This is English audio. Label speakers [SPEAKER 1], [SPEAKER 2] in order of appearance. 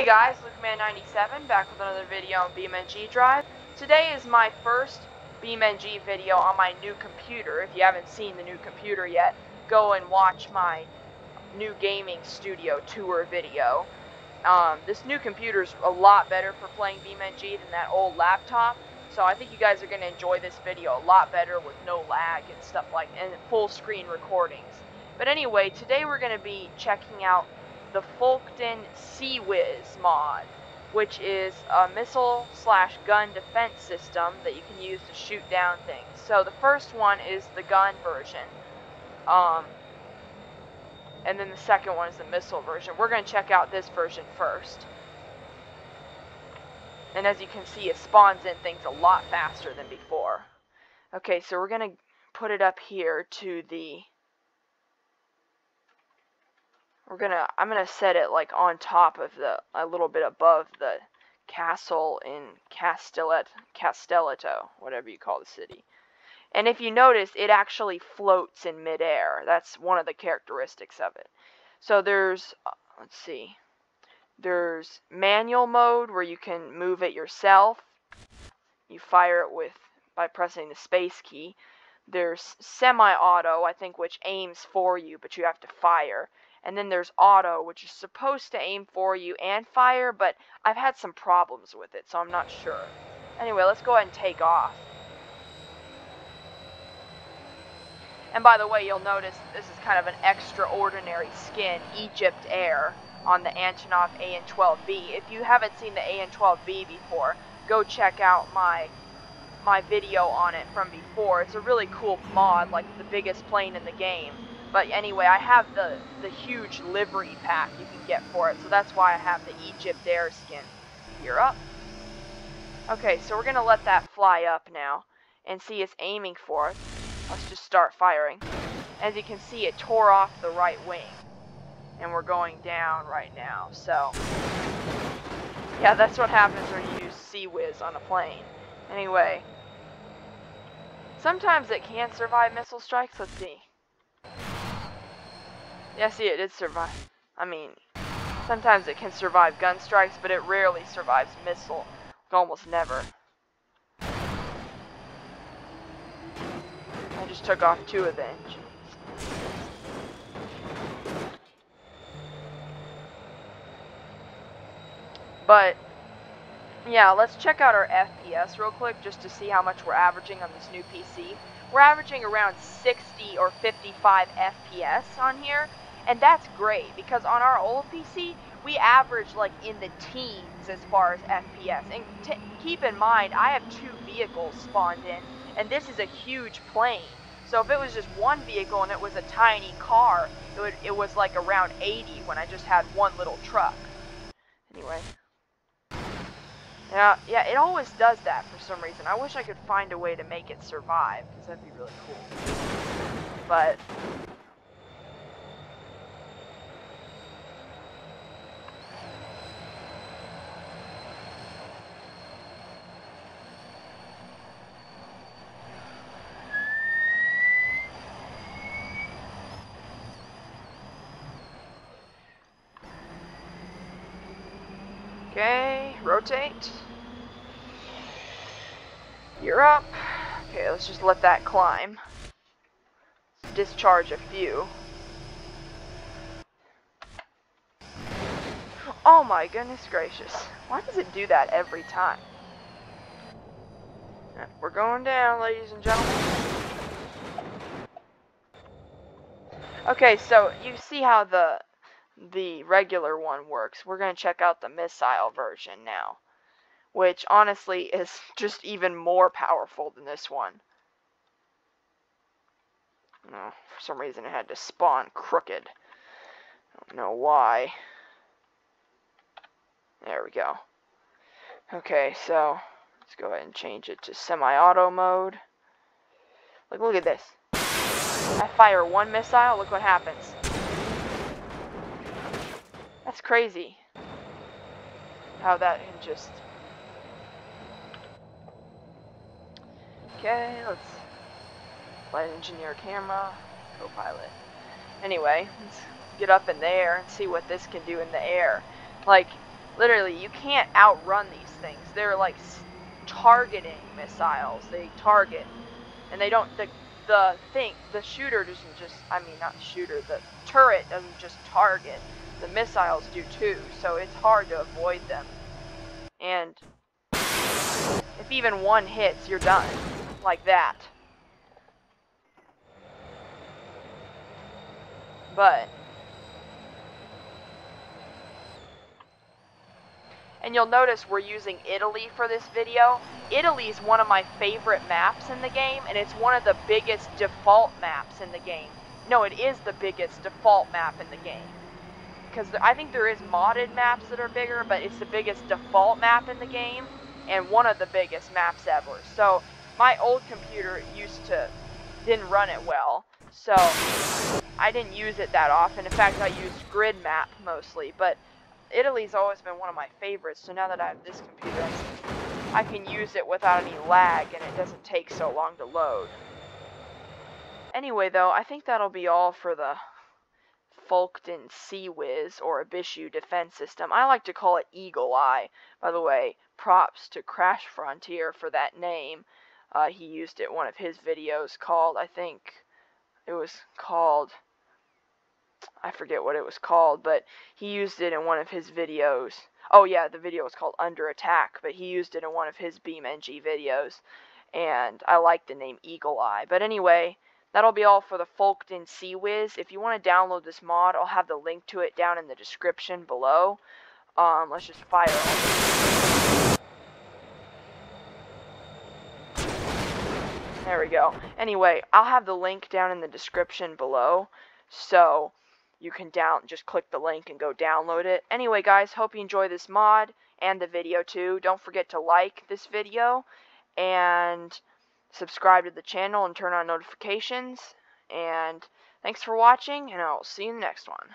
[SPEAKER 1] Hey guys, LukeMan97 back with another video on BeamNG Drive. Today is my first BeamNG video on my new computer. If you haven't seen the new computer yet, go and watch my new gaming studio tour video. Um, this new computer is a lot better for playing BeamNG than that old laptop. So I think you guys are going to enjoy this video a lot better with no lag and stuff like and full screen recordings. But anyway, today we're going to be checking out the Phoulkton CIWS mod, which is a missile slash gun defense system that you can use to shoot down things. So the first one is the gun version. Um, and then the second one is the missile version. We're going to check out this version first. And as you can see, it spawns in things a lot faster than before. Okay, so we're going to put it up here to the... We're to... I'm going to set it, like, on top of the... A little bit above the castle in Castellet, Castelletto, whatever you call the city. And if you notice, it actually floats in midair. That's one of the characteristics of it. So there's... Uh, let's see there's manual mode where you can move it yourself. You fire it with by pressing the space key. There's semi-auto, I think, which aims for you, but you have to fire. And then there's auto, which is supposed to aim for you and fire, but I've had some problems with it, so I'm not sure. Anyway, let's go ahead and take off. And by the way, you'll notice this is kind of an extraordinary skin, Egypt Air on the Antonov AN-12B. If you haven't seen the AN-12B before, go check out my my video on it from before. It's a really cool mod, like the biggest plane in the game. But anyway, I have the, the huge livery pack you can get for it, so that's why I have the Egypt Air skin. You're up. Okay, so we're going to let that fly up now and see it's aiming for us. Let's just start firing. As you can see, it tore off the right wing and we're going down right now. So, yeah, that's what happens when you use CIWS on a plane. Anyway, sometimes it can survive missile strikes. Let's see. Yeah, see, it did survive. I mean, sometimes it can survive gun strikes, but it rarely survives missile. Almost never. I just took off two of the engines. But, yeah, let's check out our FPS real quick just to see how much we're averaging on this new PC. We're averaging around 60 or 55 FPS on here, and that's great because on our old PC, we average like in the teens as far as FPS. And keep in mind, I have two vehicles spawned in, and this is a huge plane. So if it was just one vehicle and it was a tiny car, it, would, it was like around 80 when I just had one little truck. Anyway. Yeah, yeah, it always does that for some reason. I wish I could find a way to make it survive, because that'd be really cool. But... Okay, rotate. You're up. Okay, let's just let that climb. Discharge a few. Oh my goodness gracious. Why does it do that every time? We're going down, ladies and gentlemen. Okay, so you see how the the regular one works. We're going to check out the missile version now, which honestly is just even more powerful than this one. Oh, for some reason it had to spawn crooked. I don't know why. There we go. Okay, so let's go ahead and change it to semi-auto mode. Look, look at this. I fire one missile, look what happens. That's crazy. How that can just... Okay, let's... Flight engineer camera, co-pilot. Anyway, let's get up in the air and see what this can do in the air. Like, literally, you can't outrun these things. They're like targeting missiles. They target, and they don't. The the thing, the shooter doesn't just. I mean, not shooter. The turret doesn't just target. The missiles do too. So it's hard to avoid them. And if even one hits, you're done. Like that. But And you'll notice we're using Italy for this video. Italy is one of my favorite maps in the game, and it's one of the biggest default maps in the game. No, it is the biggest default map in the game. Because I think there is modded maps that are bigger, but it's the biggest default map in the game, and one of the biggest maps ever. So, my old computer used to, didn't run it well, so I didn't use it that often. In fact, I used grid map mostly, but Italy's always been one of my favorites, so now that I have this computer, I can use it without any lag, and it doesn't take so long to load. Anyway, though, I think that'll be all for the Phoulkton CIWS, or Abishu Defense System. I like to call it Eagle Eye. By the way, props to Crash Frontier for that name. Uh, he used it in one of his videos called, I think, it was called I forget what it was called, but he used it in one of his videos. Oh yeah, the video was called Under Attack, but he used it in one of his BeamNG videos, and I like the name Eagle Eye. But anyway, that'll be all for the Phoulkton CIWS. If you want to download this mod, I'll have the link to it down in the description below. Um, let's just fire There we go. Anyway, I'll have the link down in the description below. So, you can down just click the link and go download it. Anyway, guys, hope you enjoy this mod and the video too. Don't forget to like this video and subscribe to the channel and turn on notifications. And thanks for watching, and I'll see you in the next one.